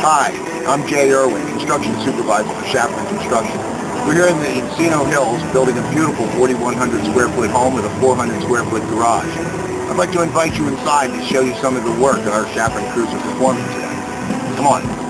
Hi, I'm Jay Irwin, Construction Supervisor for Shafran Construction. We're here in the Encino Hills building a beautiful 4,100 square foot home with a 400 square foot garage. I'd like to invite you inside to show you some of the work that our Shafran crews are performing today. Come on.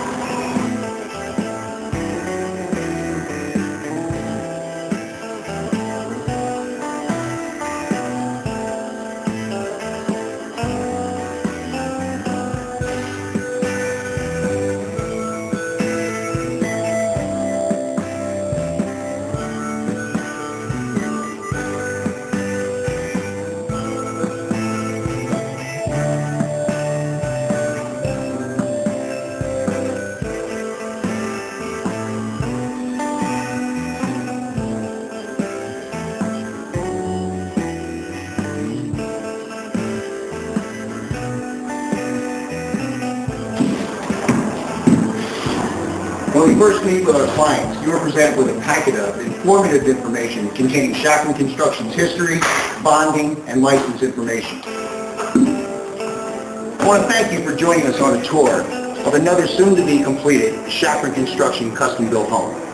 When we first meet with our clients, you are presented with a packet of informative information containing Shafran Construction's history, bonding, and license information. I want to thank you for joining us on a tour of another soon-to-be completed Shafran Construction custom-built home.